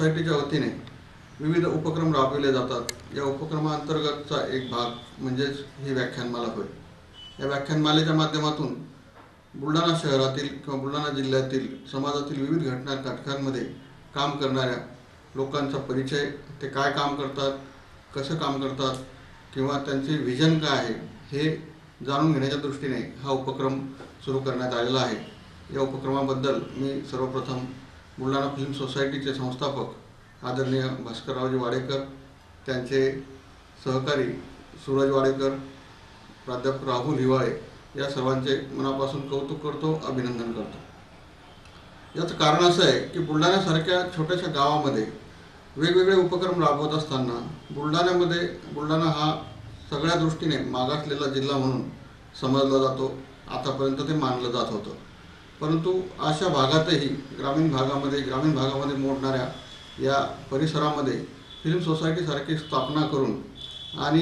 सोसायटीच्या वतीने विविध उपक्रम राबविले जातात. या उपक्रमाअंतर्गतचा एक भाग म्हणजेच ही व्याख्यानमाला होय. या व्याख्यानमालेच्या माध्यमातून बुलढाणा शहरातील किंवा बुलढाणा जिल्ह्यातील समाजातील विविध घटना घटकांमध्ये काम करणाऱ्या लोकांचा परिचय ते काय काम करतात कसं काम करतात किंवा त्यांचे व्हिजन काय आहे हे जाणून घेण्याच्या दृष्टीने हा उपक्रम सुरू करण्यात आलेला आहे. या उपक्रमाबद्दल मी सर्वप्रथम बुलढाणा फिल्म सोसायटीचे संस्थापक आदरणीय भास्कररावजी वाडेकर त्यांचे सहकारी सूरज वाडेकर प्राध्यापक राहुल हिवाळे या सर्वांचे मनापासून कौतुक करतो अभिनंदन करतो. याचं कारण असं आहे की बुलढाण्यासारख्या छोट्याशा गावामध्ये वेगवेगळे उपक्रम राबवत असताना बुलढाण्यामध्ये बुलढाणा हा सगळ्या दृष्टीने मागासलेला जिल्हा म्हणून समजला जातो. आतापर्यंत ते मानलं जात होतं. परंतु अशा भागातही ग्रामीण भागामध्ये ग्रामीण भागामध्ये मोडणाऱ्या या परिसरामध्ये फिल्म सोसायटीसारखी स्थापना करून आणि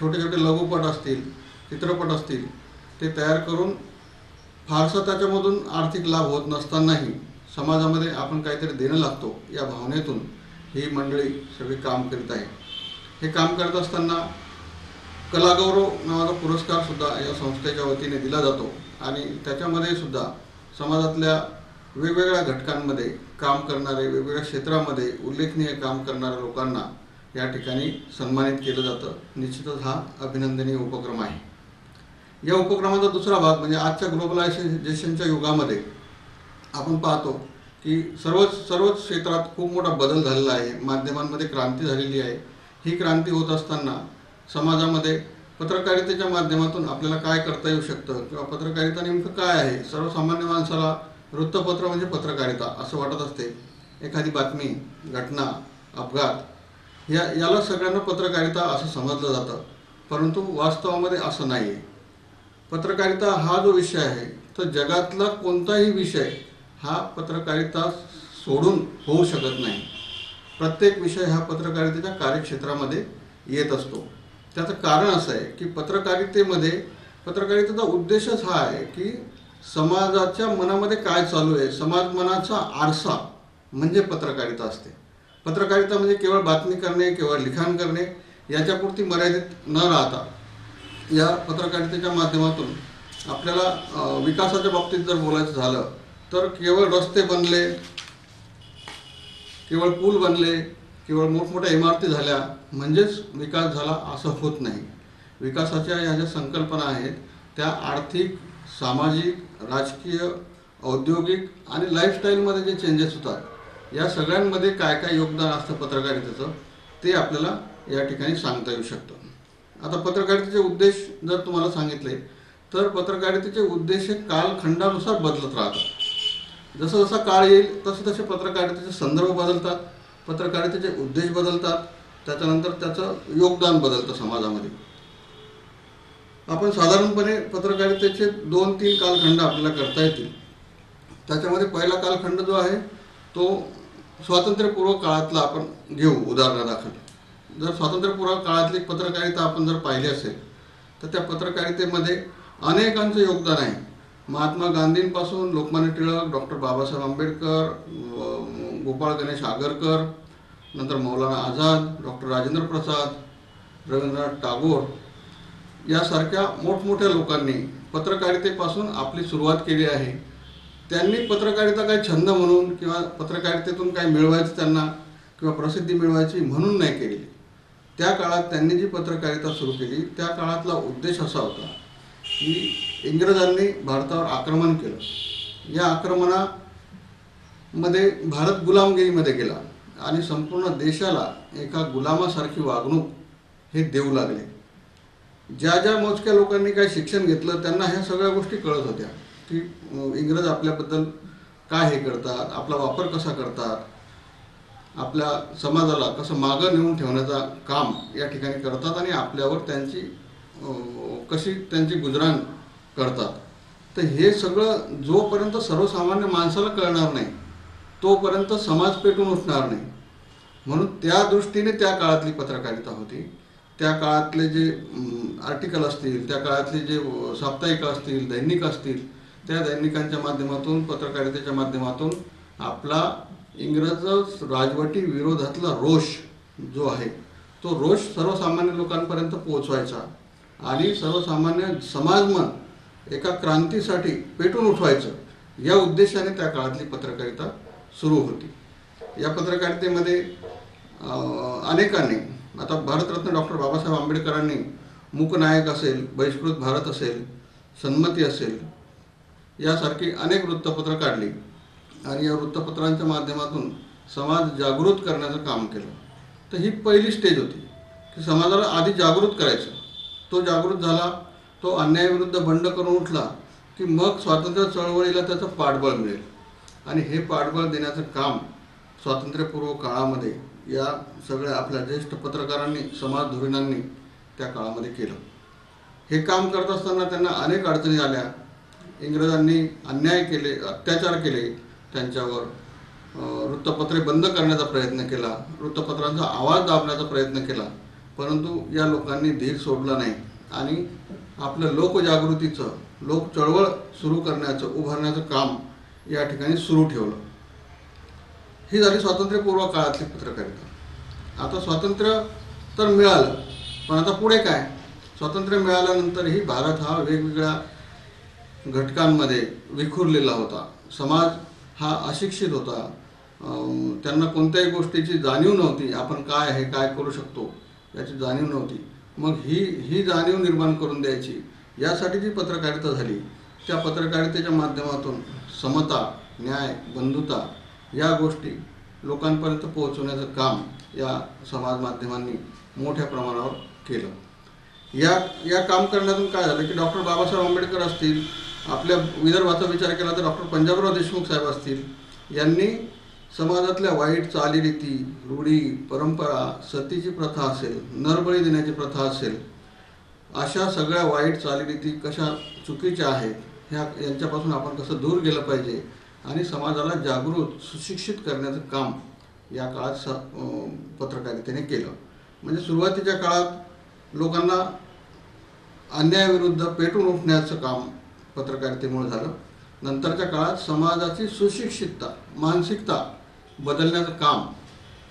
छोटे छोटे लघुपट असतील चित्रपट असतील ते तयार करून फारसा त्याच्यामधून आर्थिक लाभ होत नसतानाही समाजामध्ये आपण काहीतरी देणं लागतो या भावनेतून ही मंडळी सगळी काम करीत आहे. हे काम करत असताना कलागौरव नावाचा पुरस्कारसुद्धा या संस्थेच्या वतीने दिला जातो आणि त्याच्यामध्ये सुद्धा समाजातल्या वेगवेगळ्या घटकांमध्ये काम करणारे वेगवेगळ्या क्षेत्रामध्ये उल्लेखनीय काम करणाऱ्या लोकांना या ठिकाणी सन्मानित केलं जातं. निश्चितच हा अभिनंदनीय उपक्रम आहे. या उपक्रमाचा दुसरा भाग म्हणजे आजच्या ग्लोबलायझेशनच्या युगामध्ये आपण पाहतो की सर्वच सर्वच क्षेत्रात खूप मोठा बदल झालेला आहे. माध्यमांमध्ये क्रांती झालेली आहे. ही क्रांती होत असताना समाजामध्ये पत्रकारितेच्या माध्यमातून आपल्याला काय करता येऊ शकतं? किंवा पत्रकारिता नेमकं काय आहे? सर्वसामान्य माणसाला वृत्तपत्र म्हणजे पत्रकारिता असं वाटत असते. एखादी बातमी घटना अपघात या याला सगळ्यांना पत्रकारिता असं समजलं जातं. परंतु वास्तवामध्ये असं नाही आहे पत्रकारिता हा जो विषय आहे तर जगातला कोणताही विषय हा पत्रकारिता सोडून होऊ शकत नाही. प्रत्येक विषय हा पत्रकारितेच्या कार्यक्षेत्रामध्ये येत असतो. त्याचं कारण असं आहे की पत्रकारितेमध्ये पत्रकारितेचा उद्देशच हा आहे की समाजाच्या मनामध्ये काय चालू आहे समाज मनाचा आरसा म्हणजे पत्रकारिता असते. पत्रकारिता म्हणजे केवळ बातमी करणे केवळ लिखाण करणे याच्यापुरती मर्यादित न राहता या पत्रकारितेच्या माध्यमातून आपल्याला विकासाच्या बाबतीत जर बोलायचं झालं तर केवळ रस्ते बनले केवळ पूल बनले केवळ मोठमोठ्या इमारती झाल्या म्हणजेच विकास झाला असं होत नाही. विकासाच्या या ज्या संकल्पना आहेत त्या आर्थिक सामाजिक राजकीय औद्योगिक आणि लाईफस्टाईलमध्ये जे चेंजेस होतात या सगळ्यांमध्ये काय काय योगदान असतं पत्रकारितेचं ते आपल्याला या ठिकाणी सांगता येऊ शकतं. आता पत्रकारितेचे उद्देश जर तुम्हाला सांगितले तर पत्रकारितेचे उद्देश कालखंडानुसार बदलत राहतात. जसं जसा काळ येईल तसे तसे पत्रकारितेचे संदर्भ बदलतात. पत्रकारितेचे उद्देश बदलतात त्याच्यानंतर त्याचं योगदान बदलतं समाजामध्ये. आपण साधारणपणे पत्रकारितेचे दोन तीन कालखंड आपल्याला करता येतील. त्याच्यामध्ये पहिला कालखंड जो आहे तो स्वातंत्र्यपूर्व काळातला आपण घेऊ उदाहरणादाखल. जर स्वातंत्र्यपूर्व काळातली पत्रकारिता आपण जर पाहिली असेल तर त्या पत्रकारितेमध्ये अनेकांचं योगदान आहे. महात्मा गांधींपासून लोकमान्य टिळक डॉक्टर बाबासाहेब आंबेडकर गोपाळ गणेश आगरकर नंतर मौलाना आझाद डॉक्टर राजेंद्र प्रसाद रवींद्रनाथ टागोर यासारख्या मोठमोठ्या लोकांनी पत्रकारितेपासून आपली सुरुवात केली आहे. त्यांनी पत्रकारिता काही छंद म्हणून किंवा पत्रकारितेतून काही मिळवायचं त्यांना किंवा प्रसिद्धी मिळवायची म्हणून नाही केली. त्या काळात त्यांनी जी पत्रकारिता सुरू केली त्या काळातला उद्देश असा होता की इंग्रजांनी भारतावर आक्रमण केलं. या मध्ये भारत गुलामगिरीमध्ये गेला आणि संपूर्ण देशाला एका गुलामासारखी वागणूक हे देऊ लागले. ज्या ज्या मोजक्या लोकांनी काय शिक्षण घेतलं त्यांना ह्या सगळ्या गोष्टी कळत होत्या. की इंग्रज आपल्याबद्दल काय हे करतात आपला वापर कसा करतात आपल्या समाजाला कसं मागं नेऊन ठेवण्याचा काम या ठिकाणी करतात आणि आपल्यावर त्यांची कशी त्यांची गुजराण करतात. तर हे सगळं जोपर्यंत सर्वसामान्य माणसाला कळणार नाही तोपर्यंत समाज पेटून उठणार नाही. म्हणून त्या दृष्टीने त्या काळातली पत्रकारिता होती. त्या काळातले जे आर्टिकल असतील त्या काळातले जे साप्ताहिक असतील दैनिक असतील त्या दैनिकांच्या माध्यमातून पत्रकारितेच्या माध्यमातून आपला इंग्रज राजवटी विरोधातला रोष जो आहे तो रोष सर्वसामान्य लोकांपर्यंत पोहोचवायचा आणि सर्वसामान्य समाजमन एका क्रांतीसाठी पेटून उठवायचं या उद्देशाने त्या काळातली पत्रकारिता सुरू होती. या पत्रकारितेमध्ये अनेकांनी आता भारतरत्न डॉक्टर बाबासाहेब आंबेडकरांनी मूकनायक असेल बहिष्कृत भारत असेल सन्मती असेल यासारखी अनेक वृत्तपत्रं काढली. आणि या वृत्तपत्रांच्या माध्यमातून समाज जागृत करण्याचं काम केलं. तर ही पहिली स्टेज होती की समाजाला आधी जागृत करायचं. तो जागृत झाला तो अन्यायाविरुद्ध बंड करून उठला की मग स्वातंत्र्य चळवळीला त्याचं पाठबळ मिळेल. आणि हे पाठबळ देण्याचं काम स्वातंत्र्यपूर्व काळामध्ये या सगळ्या आपल्या ज्येष्ठ पत्रकारांनी समाजधुरीणांनी त्या काळामध्ये केलं. हे काम करत असताना त्यांना अनेक अडचणी आल्या. इंग्रजांनी अन्याय केले अत्याचार केले. त्यांच्यावर वृत्तपत्रे बंद करण्याचा प्रयत्न केला. वृत्तपत्रांचा आवाज दाबण्याचा प्रयत्न केला. परंतु या लोकांनी धीर सोडला नाही. आणि आपलं लोकजागृतीचं लोक चळवळ सुरू करण्याचं उभारण्याचं काम या ठिकाणी सुरू ठेवलं. ही झाली स्वातंत्र्यपूर्व काळातली पत्रकारिता. आता स्वातंत्र्य तर मिळालं पण आता पुढे काय? स्वातंत्र्य मिळाल्यानंतरही भारत हा वेगवेगळ्या घटकांमध्ये विखुरलेला होता. समाज हा अशिक्षित होता. त्यांना कोणत्याही गोष्टीची जाणीव नव्हती आपण काय आहे काय करू शकतो याची जाणीव नव्हती. मग ही ही जाणीव निर्माण करून द्यायची यासाठी जी पत्रकारिता झाली त्या पत्रकारितेच्या माध्यमातून समता न्याय बंधुता या गोष्टी लोकांपर्यंत पोहोचवण्याचं काम या समाज माध्यमांनी मोठ्या प्रमाणावर केलं. या या काम करण्यातून काय झालं की डॉक्टर बाबासाहेब आंबेडकर असतील आपल्या विदर्भाचा विचार केला तर डॉक्टर पंजाबराव देशमुख साहेब असतील यांनी समाजातल्या वाईट चालीरीती रूढी परंपरा सतीची प्रथा असेल नरबळी देण्याची प्रथा असेल अशा सगळ्या वाईट चालीरीती कशा चुकीच्या आहेत ह्या यांच्यापासून आपण कसं दूर गेलं पाहिजे आणि समाजाला जागृत सुशिक्षित करण्याचं काम या काळात स पत्रकारितेने केलं. म्हणजे सुरुवातीच्या काळात लोकांना अन्यायाविरुद्ध पेटून उठण्याचं काम पत्रकारितेमुळे झालं. नंतरच्या काळात समाजाची सुशिक्षितता मानसिकता बदलण्याचं काम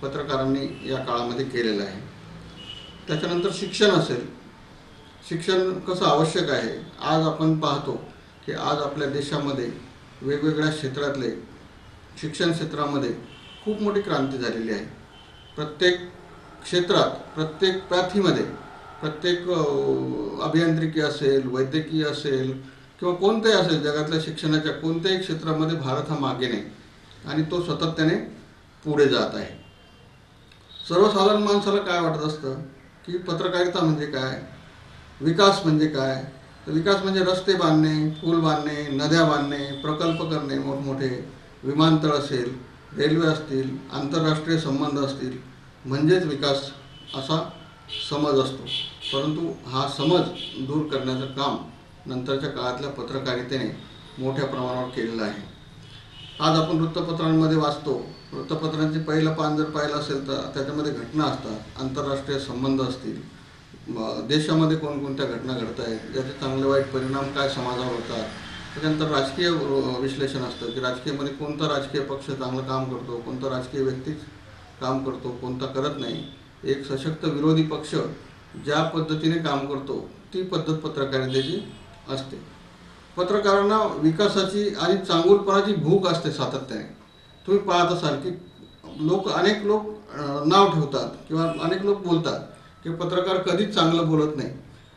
पत्रकारांनी या काळामध्ये केलेलं आहे. त्याच्यानंतर शिक्षण असेल. शिक्षण कसं आवश्यक आहे? आज आपण पाहतो की आज आपल्या देशामध्ये वेगवेगळ्या क्षेत्रातले शिक्षण क्षेत्रामध्ये खूप मोठी क्रांती झालेली आहे. प्रत्येक क्षेत्रात प्रत्येक प्राथीमध्ये प्रत्येक अभियांत्रिकी असेल वैद्यकीय असेल किंवा कोणतंही असेल जगातल्या शिक्षणाच्या कोणत्याही क्षेत्रामध्ये भारत हा मागे नाही आणि तो सातत्याने पुढे जात आहे. सर्वसाधारण माणसाला काय वाटत असतं की पत्रकारिता म्हणजे काय? विकास म्हणजे काय? तर विकास म्हणजे रस्ते बांधणे पूल बांधणे नद्या बांधणे प्रकल्प करणे मोठमोठे विमानतळ असेल रेल्वे असतील आंतरराष्ट्रीय संबंध असतील म्हणजेच विकास असा समज असतो. परंतु हा समज दूर करण्याचं काम नंतरच्या काळातल्या पत्रकारितेने मोठ्या प्रमाणावर केलेलं आहे. आज आपण वृत्तपत्रांमध्ये वाचतो वृत्तपत्रांचे पहिलं पान जर पाहिलं असेल तर त्याच्यामध्ये घटना असतात आंतरराष्ट्रीय संबंध असतील देशामध्ये कोणकोणत्या घटना घडत आहेत याचे चांगले वाईट परिणाम काय समाजावर होतात? त्याच्यानंतर राजकीय विश्लेषण असतं की राजकीयमध्ये कोणता राजकीय पक्ष चांगलं काम करतो कोणता राजकीय व्यक्तीच काम करतो कोणता करत नाही. एक सशक्त विरोधी पक्ष ज्या पद्धतीने काम करतो ती पद्धत पत्रकारितेची असते. पत्रकारांना विकासाची आणि चांगुलपणाची भूक असते सातत्याने. तुम्ही पाहत असाल की लोक अनेक लोक नाव ठेवतात किंवा अनेक लोक बोलतात. की पत्रकार कधीच चांगलं बोलत नाही.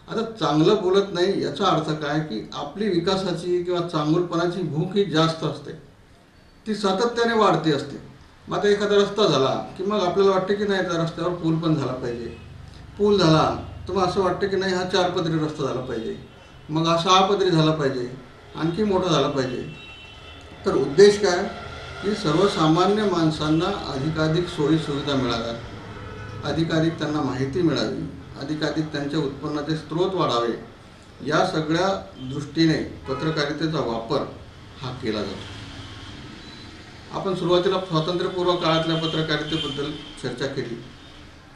आता चांगलं बोलत नाही याचा अर्थ काय की आपली विकासाची किंवा चांगुलपणाची भूक ही जास्त असते. ती सातत्याने वाढती असते. मग आता एखादा रस्ता झाला की मग आपल्याला वाटतं की नाही त्या रस्त्यावर पूल पण झाला पाहिजे. पूल झाला तर मग असं वाटतं की नाही हा चार पदरी रस्ता झाला पाहिजे. मग हा सहा पदरी झाला पाहिजे आणखी मोठा झाला पाहिजे. तर उद्देश काय? की सर्वसामान्य माणसांना अधिकाधिक सोयी सुविधा मिळाव्यात. अधिकाधिक त्यांना माहिती मिळावी अधिकाधिक त्यांच्या उत्पन्नाचे स्रोत वाढावे या सगळ्या दृष्टीने पत्रकारितेचा वापर हा केला जातो. आपण सुरुवातीला स्वातंत्र्यपूर्व काळातल्या पत्रकारितेबद्दल चर्चा केली.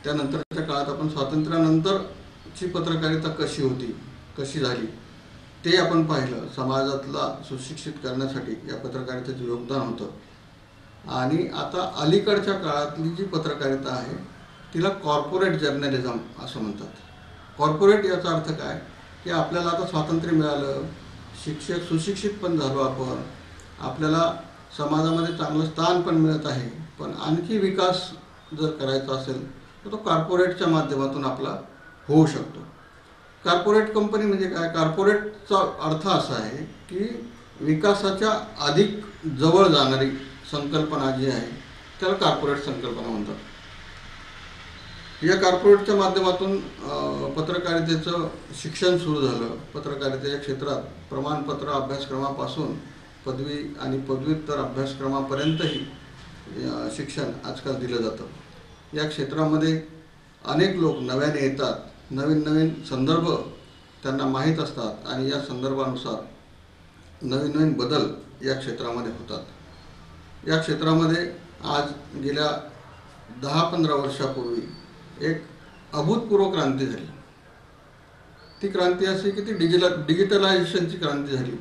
त्यानंतरच्या काळात आपण स्वातंत्र्यानंतरची पत्रकारिता कशी होती कशी झाली ते आपण पाहिलं. समाजातला सुशिक्षित करण्यासाठी या पत्रकारितेचं योगदान होतं. आणि आता अलीकडच्या काळातली जी पत्रकारिता आहे तिला कॉर्पोरेट जर्नलिझम असं म्हणतात. कॉर्पोरेट याचा अर्थ काय? की आपल्याला आता स्वातंत्र्य मिळालं शिक्षक सुशिक्षित पण झालो आपण आपल्याला समाजामध्ये चांगलं स्थान पण मिळत आहे पण आणखी विकास जर करायचा असेल तर तो कॉर्पोरेटच्या माध्यमातून आपला होऊ शकतो. कॉर्पोरेट कंपनी म्हणजे काय? कॉर्पोरेटचा अर्थ असा आहे की विकासाच्या अधिक जवळ जाणारी संकल्पना जी आहे त्याला कॉर्पोरेट संकल्पना म्हणतात. या कॉर्पोरेटच्या माध्यमातून पत्रकारितेचं शिक्षण सुरू झालं. पत्रकारितेच्या क्षेत्रात प्रमाणपत्र अभ्यासक्रमापासून पदवी आणि पदव्युत्तर अभ्यासक्रमापर्यंतही शिक्षण आजकाल दिलं जातं. या क्षेत्रामध्ये अनेक लोक नव्याने येतात. नवीन नवीन संदर्भ त्यांना माहीत असतात आणि या संदर्भानुसार नवीन नवीन बदल या क्षेत्रामध्ये होतात. या क्षेत्रामध्ये आज गेल्या दहा पंधरा वर्षापूर्वी एक अभूतपूर्व क्रांती झाली. ती क्रांती अशी की ती डिजिटल डिजिटलायझेशनची क्रांती झाली.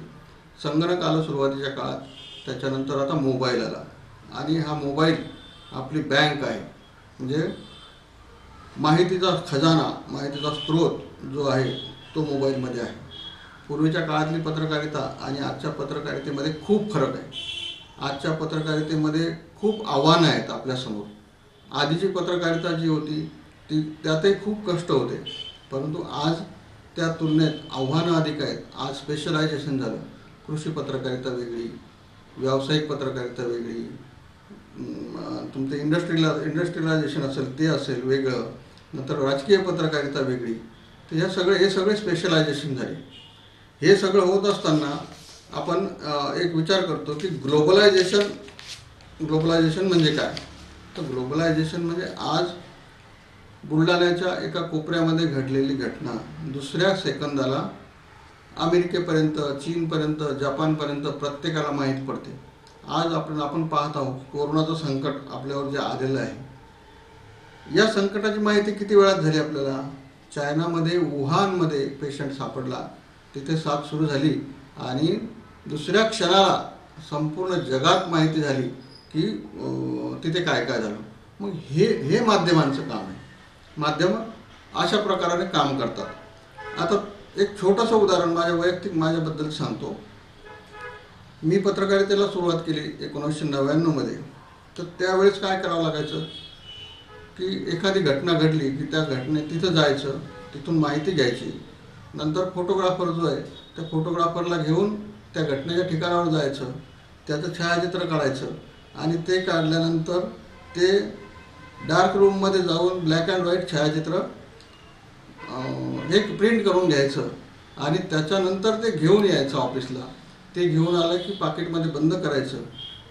संगणक आलं सुरुवातीच्या काळात त्याच्यानंतर आता मोबाईल आला. आणि हा मोबाईल आपली बँक आहे. म्हणजे माहितीचा खजाना माहितीचा स्रोत जो आहे तो मोबाईलमध्ये आहे. पूर्वीच्या काळातली पत्रकारिता आणि आजच्या पत्रकारितेमध्ये खूप फरक आहे. आजच्या पत्रकारितेमध्ये खूप आव्हानं आहेत आपल्यासमोर. आधीची पत्रकारिता जी होती ती त्यातही खूप कष्ट होते. परंतु आज त्या तुलनेत आव्हानं अधिक आहेत. आज स्पेशलायझेशन झालं. कृषी पत्रकारिता वेगळी व्यावसायिक पत्रकारिता वेगळी तुमचं इंडस्ट्रीला इंडस्ट्रियलायझेशन असेल ते असेल वेगळं. नंतर राजकीय पत्रकारिता वेगळी. तर ह्या सगळे हे सगळे स्पेशलायझेशन झाले. हे सगळं होत असताना आपण एक विचार करतो की ग्लोबलायझेशन ग्लोबलायझेशन म्हणजे काय? तर ग्लोबलायझेशन म्हणजे आज बुलढाण्याच्या एका कोपऱ्यामध्ये घडलेली घटना. दुसऱ्या सेकंदाला अमेरिकेपर्यंत चीनपर्यंत जपानपर्यंत प्रत्येकाला माहीत पडते. आज आपण आपण पाहत आहोत कोरोनाचं संकट आपल्यावर जे आलेलं आहे. या संकटाची माहिती किती वेळात झाली आपल्याला? चायनामध्ये वुहानमध्ये पेशंट सापडला. तिथे साथ सुरू झाली आणि दुसऱ्या क्षणाला संपूर्ण जगात माहिती झाली की तिथे काय काय झालं? मग हे हे माध्यमांचं काम आहे. माध्यमं अशा प्रकाराने काम करतात. आता एक छोटंसं उदाहरण माझ्या वैयक्तिक माझ्याबद्दल सांगतो. मी पत्रकारितेला सुरुवात केली एकोणीसशे नव्याण्णवमध्ये तर त्यावेळेस काय करावं लागायचं? की एखादी घटना घडली की त्या घटने तिथं जायचं तिथून माहिती घ्यायची. नंतर फोटोग्राफर जो आहे त्या फोटोग्राफरला घेऊन त्या घटनेच्या ठिकाणावर जायचं. त्याचं छायाचित्र काढायचं आणि ते काढल्यानंतर ते डार्क रूममध्ये जाऊन ब्लॅक अँड व्हाईट छायाचित्र एक प्रिंट करून घ्यायचं आणि त्याच्यानंतर ते घेऊन यायचं ऑफिसला. ते घेऊन आलं की पाकिटमध्ये बंद करायचं.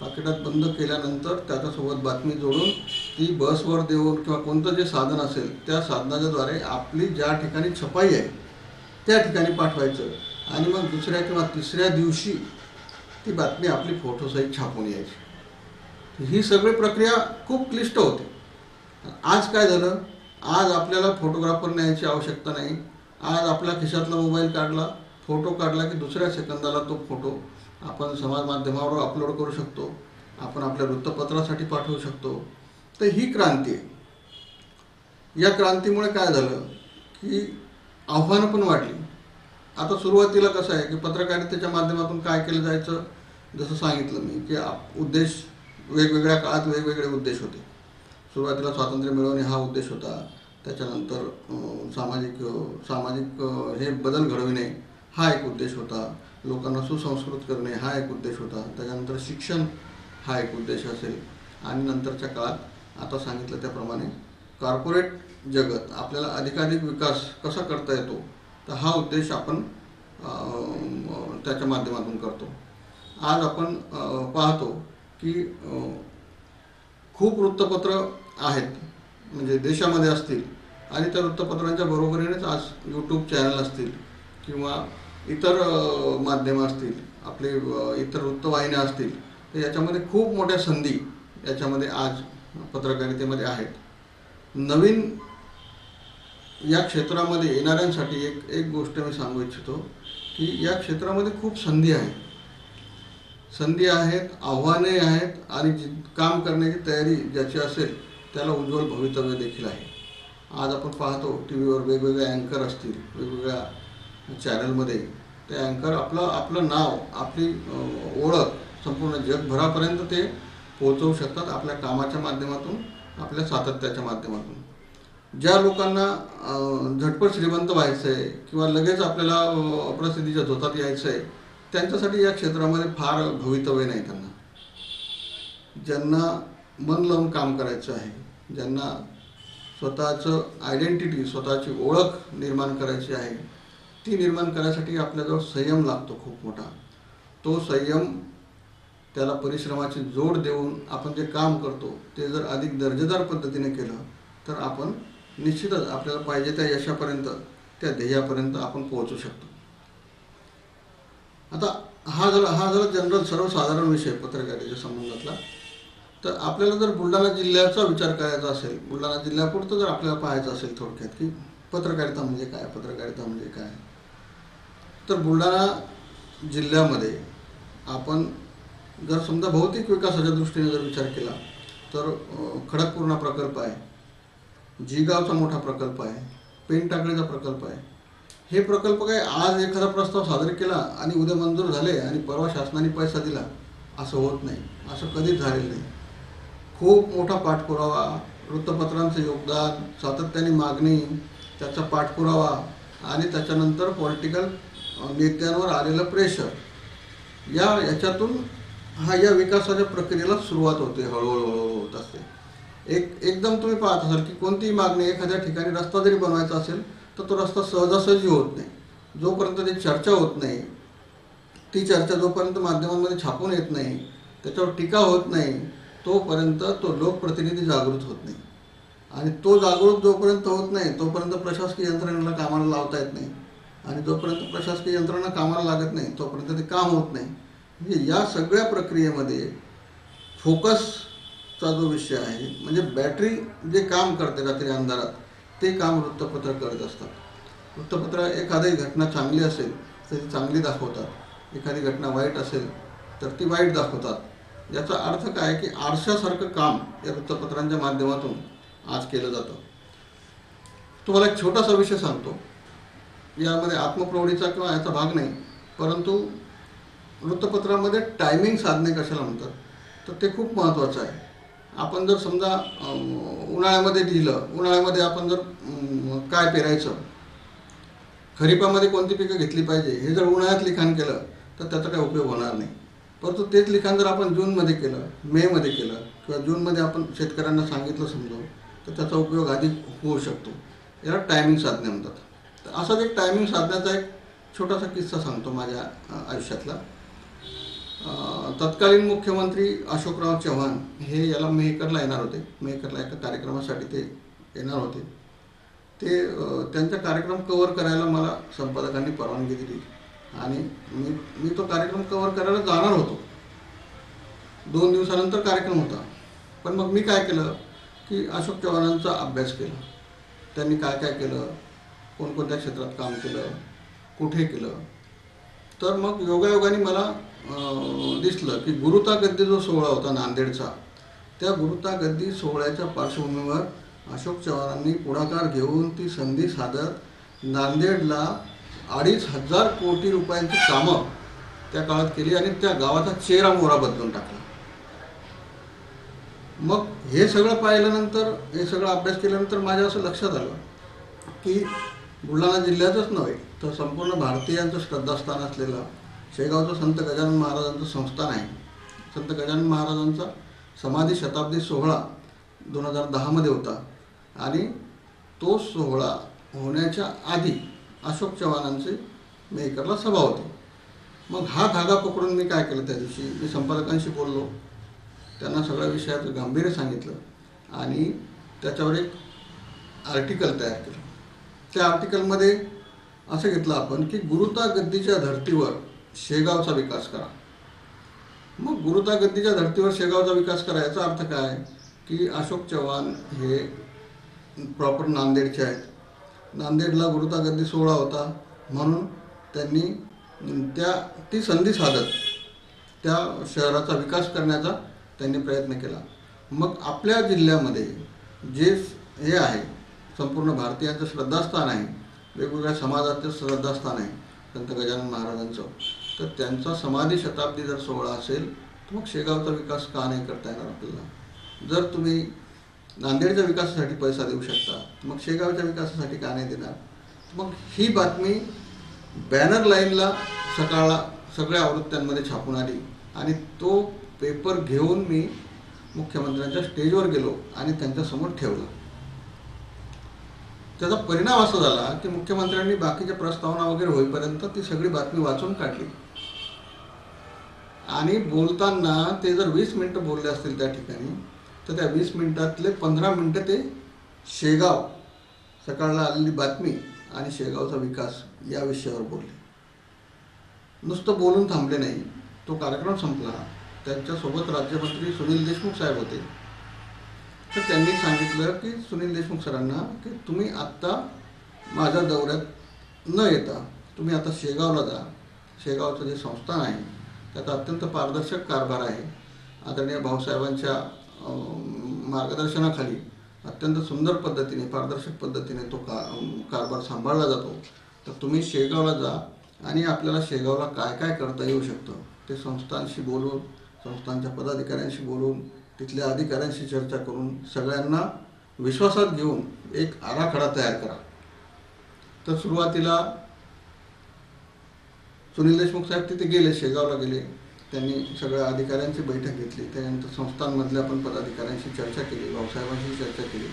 पाकिटात बंद केल्यानंतर त्याच्यासोबत बातमी जोडून ती बसवर देऊन किंवा कोणतं जे साधन असेल त्या साधनाच्याद्वारे आपली ज्या ठिकाणी छपाई आहे त्या ठिकाणी पाठवायचं. आणि मग दुसऱ्या किंवा तिसऱ्या दिवशी ती बातमी आपली फोटोसहित छापून यायची. ही सगळी प्रक्रिया खूप क्लिष्ट होती. आज काय झालं? आज आपल्याला फोटोग्राफर न्यायची आवश्यकता नाही. आज आपल्या खिशातला मोबाईल काढला फोटो काढला की दुसऱ्या सेकंदाला तो फोटो आपण समाज माध्यमावर अपलोड करू शकतो. आपण आपल्या वृत्तपत्रासाठी पाठवू शकतो. तर ही क्रांती आहे. या क्रांतीमुळे काय झालं की आव्हानं पण वाढली. आता सुरुवातीला कसं आहे की पत्रकारितेच्या माध्यमातून काय केलं जायचं? जसं सांगितलं मी की उद्देश वेगवेगळ्या काळात वेगवेगळे उद्देश होते. सुरुवातीला स्वातंत्र्य मिळवणे हा उद्देश होता. त्याच्यानंतर सामाजिक सामाजिक हे बदल घडविणे हा एक उद्देश होता. लोकांना सुसंस्कृत करणे हा एक उद्देश होता. त्याच्यानंतर शिक्षण हा एक उद्देश असेल. आणि नंतरच्या काळात आता सांगितलं त्याप्रमाणे कॉर्पोरेट जगत आपल्याला अधिकाधिक विकास कसा करता येतो तर हा उद्देश आपण त्याच्या माध्यमातून करतो. आज आपण पाहतो की खूप वृत्तपत्र आहेत म्हणजे देशामध्ये असतील आणि त्या वृत्तपत्रांच्या बरोबरीनेच आज यूट्यूब चॅनल असतील किंवा इतर माध्यमं असतील आपले इतर वृत्तवाहिन्या असतील तर याच्यामध्ये खूप मोठ्या संधी याच्यामध्ये आज पत्रकारितेमध्ये आहेत. नवीन या क्षेत्रामध्ये येणाऱ्यांसाठी एक एक गोष्ट मी सांगू इच्छितो की या क्षेत्रामध्ये खूप संधी आहे. संधी आहेत आव्हाने आहेत आणि जी काम करण्याची तयारी ज्याची असेल त्याला उज्ज्वल भवितव्य देखील आहे. आज आपण पाहतो टी व्हीवर वेगवेगळे अँकर असतील वेगवेगळ्या चॅनलमध्ये. ते अँकर आपलं आपलं नाव आपली ओळख संपूर्ण जगभरापर्यंत ते पोहोचवू शकतात आपल्या कामाच्या माध्यमातून आपल्या सातत्याच्या माध्यमातून. ज्या लोकांना झटपट श्रीमंत व्हायचं आहे किंवा लगेच आपल्याला प्रसिद्धीच्या झोतात यायचं आहे त्यांच्यासाठी या क्षेत्रामध्ये फार भवितव्य नाही त्यांना. ज्यांना मन लावून काम करायचं आहे ज्यांना स्वतःचं आयडेंटिटी स्वतःची ओळख निर्माण करायची आहे ती निर्माण करायसाठी आपल्याजवळ संयम लागतो खूप मोठा. तो संयम त्याला परिश्रमाची जोड देऊन आपण जे काम करतो ते जर अधिक दर्जेदार पद्धतीने केलं तर आपण निश्चितच आपल्याला पाहिजे त्या यशापर्यंत त्या ध्येयापर्यंत आपण पोहोचू शकतो. आता हा झाला हा झाला जनरल सर्वसाधारण विषय पत्रकारितेच्या संबंधातला तर आपल्याला जर बुलढाणा जिल्ह्याचा विचार करायचा असेल बुलढाणा जिल्ह्यापुरतं जर आपल्याला पाहायचं असेल थोडक्यात की पत्रकारिता म्हणजे काय पत्रकारिता म्हणजे काय तर बुलढाणा जिल्ह्यामध्ये आपण जर समजा भौतिक विकासाच्या दृष्टीने जर विचार केला तर खडकपूर्णा प्रकल्प आहे जिगावचा मोठा प्रकल्प आहे पेनटाकळीचा प्रकल्प आहे हे प्रकल्प काय आज एखादा प्रस्ताव सादर केला आणि उद्या मंजूर झाले आणि परवा शासनाने पैसा दिला असं होत नाही. असं कधीच झालेलं नाही. खूप मोठा पाठपुरावा वृत्तपत्रांचं योगदान सातत्याने मागणी त्याचा पाठपुरावा आणि त्याच्यानंतर पॉलिटिकल नेत्यांवर आलेलं प्रेशर या याच्यातून हा या विकासाच्या प्रक्रियेला सुरुवात होते हळूहळू हळूहळू होत असते. एक एकदम तुम्ही पाहत असाल की कोणतीही मागणी एखाद्या ठिकाणी रस्ता जरी बनवायचा असेल तर तो रस्ता सहजासहजी होत नाही. जोपर्यंत ती चर्चा होत नाही ती चर्चा जोपर्यंत माध्यमांमध्ये छापून येत नाही त्याच्यावर टीका होत नाही तोपर्यंत तो लोकप्रतिनिधी जागृत होत नाही. आणि तो जागृत जोपर्यंत होत नाही तोपर्यंत प्रशासकीय यंत्रणेला कामाला लावता येत नाही. आणि जोपर्यंत प्रशासकीय यंत्रणा कामाला लागत नाही तोपर्यंत ते काम होत नाही. म्हणजे या सगळ्या प्रक्रियेमध्ये फोकसचा जो विषय आहे म्हणजे बॅटरी जे काम करते रात्री अंधारात ते काम वृत्तपत्र करत असतात. वृत्तपत्र एखादी घटना चांगली असेल तर ती चांगली दाखवतात. एखादी घटना वाईट असेल तर ती वाईट दाखवतात. याचा अर्थ काय की आरशासारखं काम या वृत्तपत्रांच्या माध्यमातून आज केलं जातं. तुम्हाला एक छोटासा विषय सांगतो. यामध्ये आत्मप्रौढीचा किंवा याचा भाग नाही परंतु वृत्तपत्रामध्ये टायमिंग साधणे कशाला म्हणतात तर ते खूप महत्त्वाचं आहे. आपण जर समजा उन्हाळ्यामध्ये लिहिलं उन्हाळ्यामध्ये आपण जर काय पेरायचं? खरीपामध्ये कोणती पिकं घेतली पाहिजे? हे जर उन्हाळ्यात लिखाण केलं तर त्याचा काही उपयोग होणार नाही. परंतु तेच लिखाण जर आपण जूनमध्ये केलं मेमध्ये केलं किंवा जूनमध्ये आपण शेतकऱ्यांना सांगितलं समजून तर त्याचा उपयोग अधिक होऊ शकतो. याला टायमिंग साधणे म्हणतात. तर असाच एक टायमिंग साधण्याचा एक छोटासा किस्सा सांगतो माझ्या आयुष्यातला. तत्कालीन मुख्यमंत्री अशोकराव चव्हाण हे याला मेहकरला येणार होते. मेहकरला एका कार्यक्रमासाठी ते येणार होते. ते त्यांचा कार्यक्रम कव्हर करायला मला संपादकांनी परवानगी दिली. आणि मी मी तो कार्यक्रम कव्हर करायला जाणार होतो. दोन दिवसानंतर कार्यक्रम होता. पण मग मी काय केलं की अशोक चव्हाणांचा अभ्यास केला. त्यांनी काय काय केलं? कोणकोणत्या क्षेत्रात काम केलं? कुठे केलं? तर मग योगायोगाने मला दिसलं की गुरुता गद्दी जो सोहळा होता नांदेडचा त्या गुरुता गद्दी सोहळ्याच्या पार्श्वभूमीवर अशोक चव्हाणांनी पुढाकार घेऊन ती संधी साधत नांदेडला अडीच हजार कोटी रुपयांची कामं त्या काळात केली आणि त्या गावाचा चेहरा मोहरा बदलून टाकला. मग हे सगळं पाहिल्यानंतर हे सगळं अभ्यास केल्यानंतर माझ्या असं लक्षात आलं की बुलढाणा जिल्ह्यातच नव्हे तर संपूर्ण भारतीयांचं श्रद्धास्थान असलेलं शेगावचं संत गजानन महाराजांचं संस्थान आहे. संत गजानन महाराजांचा समाधी शताब्दी सोहळा दोन हजार दहामध्ये होता. आणि तो सोहळा होण्याच्या आधी अशोक चव्हाणांचे मेकरला सभा होती. मग हा धागा पकडून मी काय केलं त्या दिवशी? मी संपादकांशी बोललो. त्यांना सगळ्या विषयाचं गांभीर्य सांगितलं. आणि त्याच्यावर एक आर्टिकल तयार केलं. त्या आर्टिकलमध्ये असं घेतलं आपण की गुरुता गद्दीच्या धर्तीवर शेगावचा विकास करा. मग गुरुता गद्दीच्या धर्तीवर शेगावचा विकास करा याचा अर्थ काय? की अशोक चव्हाण हे प्रॉपर नांदेडचे आहेत. नांदेडला गुरुता गद्दी सोहळा होता. म्हणून त्यांनी त्या ती संधी साधत त्या शहराचा विकास करण्याचा त्यांनी प्रयत्न केला. मग आपल्या जिल्ह्यामध्ये जे हे आहे संपूर्ण भारतीयांचं श्रद्धास्थान आहे वेगवेगळ्या समाजाचं श्रद्धास्थान आहे संत गजानन महाराजांचं. तर त्यांचा समाधी शताब्दी जर सोहळा असेल तर मग शेगावचा विकास का नाही करता येणार आपल्याला? जर तुम्ही नांदेडच्या विकासासाठी पैसा देऊ शकता मग शेगावच्या विकासासाठी का नाही देणार? मग ही बातमी बॅनर लाईनला सकाळला सगळ्या आवृत्त्यांमध्ये छापून आली आणि तो पेपर घेऊन मी मुख्यमंत्र्यांच्या स्टेजवर गेलो आणि त्यांच्यासमोर ठेवला. त्याचा परिणाम असा झाला की मुख्यमंत्र्यांनी बाकीच्या प्रस्तावना वगैरे होईपर्यंत ती सगळी बातमी वाचून काढली. आणि बोलताना ते जर वीस मिनटं बोलले असतील त्या ठिकाणी तर त्या वीस मिनटातले पंधरा मिनटं ते शेगाव सकाळला आलेली बातमी आणि शेगावचा विकास या विषयावर बोलले. नुसतं बोलून थांबले नाही. तो कार्यक्रम संपला. त्यांच्यासोबत राज्यमंत्री सुनील देशमुख साहेब होते. तर त्यांनी सांगितलं की सुनील देशमुख सरांना की तुम्ही आत्ता माझ्या दौऱ्यात न येता तुम्ही आता शेगावला जा. शेगावचं जे संस्थान आहे त्यात अत्यंत पारदर्शक कारभार आहे. आदरणीय भाऊसाहेबांच्या मार्गदर्शनाखाली अत्यंत सुंदर पद्धतीने पारदर्शक पद्धतीने तो का कारभार सांभाळला जातो. तर तुम्ही शेगावला जा आणि आपल्याला शेगावला काय काय करता येऊ शकतं ते संस्थांशी बोलून संस्थांच्या पदाधिकाऱ्यांशी बोलून तिथल्या अधिकाऱ्यांशी चर्चा करून सगळ्यांना विश्वासात घेऊन एक आराखडा तयार करा. तर सुरुवातीला सुनील देशमुख साहेब तिथे गेले शेगावला गेले. त्यांनी सगळ्या अधिकाऱ्यांची बैठक घेतली. त्यानंतर संस्थांमधल्या पण पदाधिकाऱ्यांशी चर्चा केली भाऊसाहेबांशी चर्चा केली.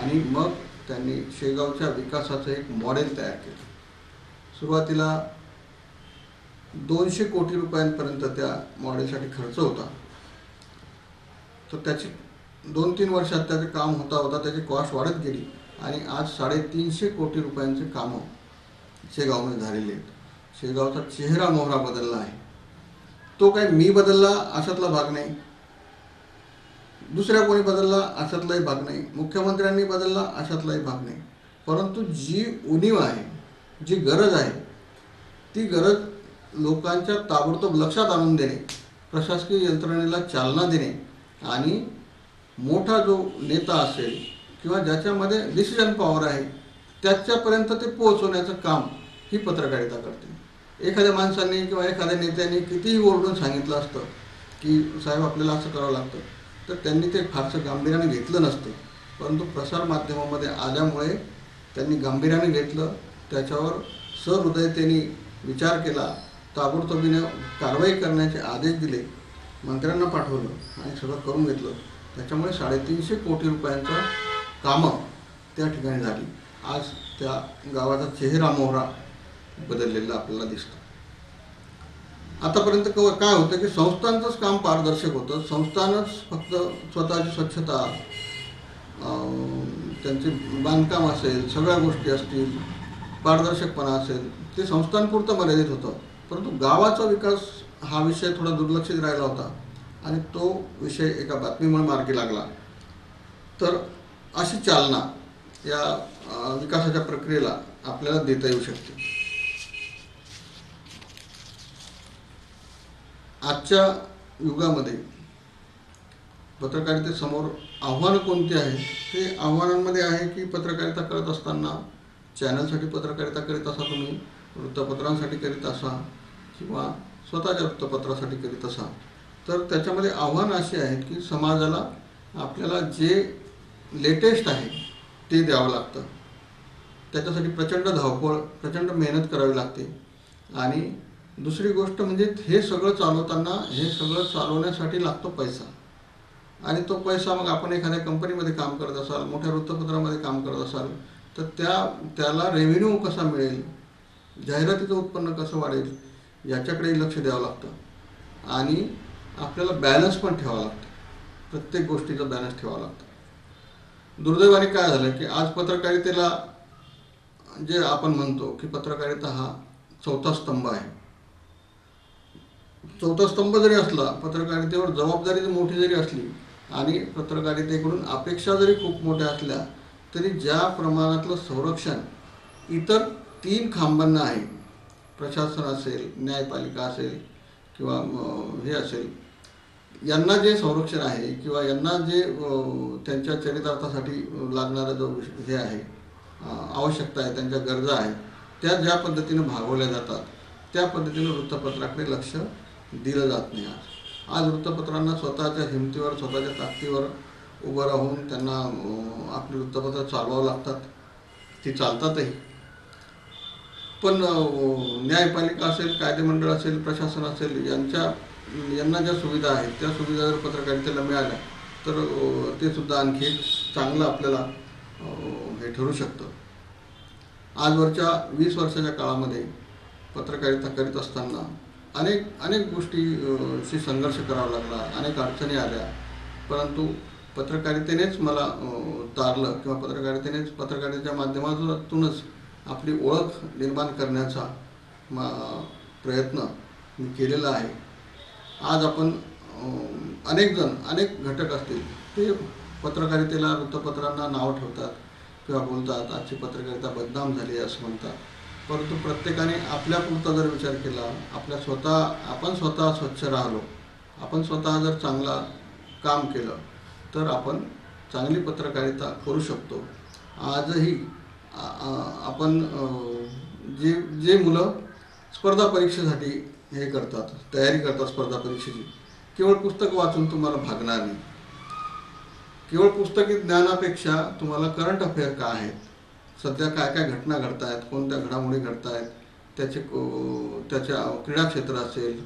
आणि मग त्यांनी शेगावच्या विकासाचं एक मॉडेल तयार केलं. सुरुवातीला दोनशे कोटी रुपयांपर्यंत त्या मॉडेलसाठी खर्च होता. तर त्याची दोन तीन वर्षात त्याचं काम होता होता त्याची कॉस्ट वाढत गेली आणि आज साडेतीनशे कोटी रुपयांचे कामं शेगावमध्ये झालेले आहेत. शेगावचा चेहरा मोहरा बदलला आहे. तो काय मी बदलला अशातला भाग नाही. दुसऱ्या कोणी बदलला अशातलाही भाग नाही. मुख्यमंत्र्यांनी बदलला अशातलाही भाग नाही. परंतु जी उणीव आहे जी गरज आहे ती गरज लोकांच्या ताबडतोब लक्षात आणून देणे प्रशासकीय यंत्रणेला चालना देणे आणि मोठा जो नेता असेल किंवा ज्याच्यामध्ये डिसिजन पॉवर आहे त्याच्यापर्यंत ते पोहोचवण्याचं काम ही पत्रकारिता करते. एखाद्या माणसाने किंवा एखाद्या नेत्याने कितीही ओरडून सांगितलं असतं की साहेब आपल्याला असं करावं लागतं. तर त्यांनी ते फारसं गांभीर्याने घेतलं नसतं. परंतु प्रसारमाध्यमामध्ये आल्यामुळे त्यांनी गांभीर्याने घेतलं. त्याच्यावर सहृदयतेने विचार केला. ताबडतोबीने कारवाई करण्याचे आदेश दिले. मंत्र्यांना पाठवलं आणि सगळं करून घेतलं. त्याच्यामुळे साडेतीनशे कोटी रुपयांचं कामं त्या ठिकाणी झाली. आज त्या गावाचा चेहरा मोहरा बदललेला आपल्याला दिसतो. आतापर्यंत क- काय होतं की संस्थांचंच काम पारदर्शक होतं. संस्थानच फक्त स्वतःची स्वच्छता त्यांचे बांधकाम असेल सगळ्या गोष्टी असतील पारदर्शकपणा असेल ते संस्थांपुरतं मर्यादित होतं. परंतु गावाचा विकास हा विषय थोडा दुर्लक्षित राहिला होता आणि तो विषय एका बातमीमुळे मार्गी लागला. तर अशी चालना या विकासाच्या प्रक्रियेला आपल्याला देता येऊ शकते. आजच्या युगामध्ये पत्रकारितेसमोर आव्हानं कोणती आहेत? ते आव्हानांमध्ये आहे की पत्रकारिता करत असताना चॅनलसाठी पत्रकारिता करीत असा तुम्ही वृत्तपत्रांसाठी करीत असा किंवा स्वतःच्या वृत्तपत्रासाठी करीत असा. तर त्याच्यामध्ये आव्हानं अशी आहेत की समाजाला आपल्याला जे लेटेस्ट आहे ते द्यावं लागतं. त्याच्यासाठी प्रचंड धावपळ प्रचंड मेहनत करावी लागते आणि दुसरी गोष्ट म्हणजे हे सगळं चालवताना हे सगळं चालवण्यासाठी लागतो पैसा. आणि तो पैसा मग आपण एखाद्या कंपनीमध्ये काम करत असाल मोठ्या वृत्तपत्रामध्ये काम करत असाल तर त्या त्याला रेव्हेन्यू कसा मिळेल? जाहिरातीचं उत्पन्न कसं वाढेल? याच्याकडे लक्ष द्यावं लागतं. आणि आपल्याला बॅलन्स पण ठेवावा लागतं. प्रत्येक गोष्टीचा बॅलन्स ठेवावा लागतं. दुर्दैवाने काय झालं की आज पत्रकारितेला जे आपण म्हणतो की पत्रकारिता हा चौथा स्तंभ आहे. चौथा स्तंभ जरी असला पत्रकारितेवर जबाबदारी मोठी जरी असली आणि पत्रकारितेकडून अपेक्षा जरी खूप मोठ्या असल्या तरी ज्या प्रमाणातलं संरक्षण इतर तीन खांबांना आहे प्रशासन असेल न्यायपालिका असेल किंवा हे असेल यांना जे संरक्षण आहे किंवा यांना जे त्यांच्या चरितार्थासाठी लागणारा जो हे आहे आवश्यकता आहे त्यांच्या गरजा आहेत त्या ज्या पद्धतीनं भागवल्या जातात त्या पद्धतीनं वृत्तपत्राकडे लक्ष दिलं जात नाही. आज आज वृत्तपत्रांना स्वतःच्या हिमतीवर स्वतःच्या ताकदीवर उभं राहून त्यांना आपली वृत्तपत्र चालवावं लागतात. ती चालतातही. पण न्यायपालिका असेल कायदेमंडळ असेल प्रशासन असेल यांच्या यांना ज्या सुविधा आहेत त्या सुविधा जर पत्रकारितेला मिळाल्या तर ते सुद्धा आणखी चांगलं आपल्याला हे ठरू शकतं. आजवरच्या वीस वर्षाच्या काळामध्ये पत्रकारिता करीत असताना अनेक अनेक गोष्टी शी संघर्ष करावा लागला अनेक अडचणी आल्या. परंतु पत्रकारितेनेच मला तारलं किंवा पत्रकारितेनेच पत्रकारितेच्या माध्यमातूनच आपली ओळख निर्माण करण्याचा मा प्रयत्न मी केलेला आहे. आज आपण अनेक जण अनेक घटक असतील ते पत्रकारितेला वृत्तपत्रांना नाव ठेवतात किंवा बोलतात आजची पत्रकारिता बदनाम झाली आहे असं म्हणतात. परंतु प्रत्येकाने आपल्यापुरता जर विचार केला आपल्या स्वतः आपण स्वतः स्वच्छ राहिलो आपण स्वतः जर चांगला काम केलं तर आपण चांगली पत्रकारिता करू शकतो. आजही आपण जे जे मुलं स्पर्धा परीक्षेसाठी हे करतात तयारी करतात स्पर्धा परीक्षेची केवळ पुस्तक वाचून तुम्हाला भागणार नाही. केवळ पुस्तकी ज्ञानापेक्षा तुम्हाला करंट अफेअर का आहेत? सध्या काय काय घटना घडत आहेत कोणत्या घडामोडी घडत आहेत त्याचे त्याच्या क्रीडा क्षेत्र असेल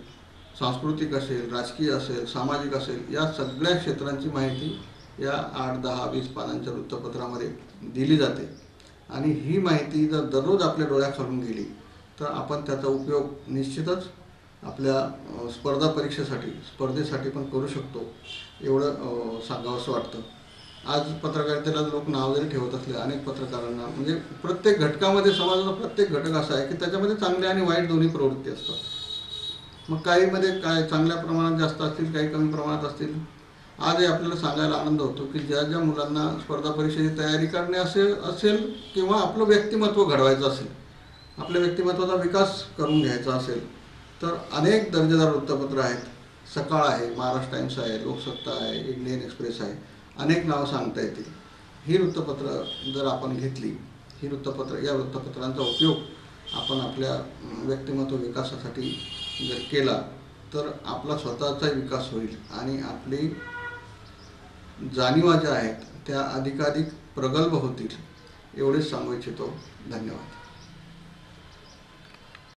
सांस्कृतिक असेल राजकीय असेल सामाजिक असेल या सगळ्या क्षेत्रांची माहिती या आठ दहा वीस पानांच्या वृत्तपत्रामध्ये दिली जाते. आणि ही माहिती जर दररोज आपल्या डोळ्याखालून गेली तर आपण त्याचा उपयोग निश्चितच आपल्या स्पर्धा परीक्षेसाठी स्पर्धेसाठी पण करू शकतो एवढं सांगावंसं वाटतं. आज पत्रकारितेला लोक नाव जरी ठेवत असले अनेक पत्रकारांना म्हणजे प्रत्येक घटकामध्ये समाजाचा प्रत्येक घटक असा आहे की त्याच्यामध्ये चांगल्या आणि वाईट दोन्ही प्रवृत्ती असतात. मग काहीमध्ये काय चांगल्या प्रमाणात जास्त असतील काही कमी प्रमाणात असतील? आजही आपल्याला सांगायला आनंद होतो की ज्या ज्या मुलांना स्पर्धा परीक्षेची तयारी करणे असे असेल किंवा आपलं व्यक्तिमत्व घडवायचं असेल आपल्या व्यक्तिमत्वाचा विकास करून घ्यायचा असेल तर अनेक दर्जेदार वृत्तपत्र आहेत. सकाळ आहे महाराष्ट्र टाइम्स आहे लोकसत्ता आहे इंडियन एक्सप्रेस आहे. अनेक नावं सांगता येतील ही वृत्तपत्र जर आपण घेतली ही वृत्तपत्र या वृत्तपत्रांचा उपयोग आपण आपल्या व्यक्तिमत्व विकासासाठी जर केला तर आपला स्वतःचा विकास होईल आणि आपली जाणीवा ज्या आहेत त्या अधिकाधिक प्रगल्भ होतील एवढेच सांगू इच्छितो. धन्यवाद.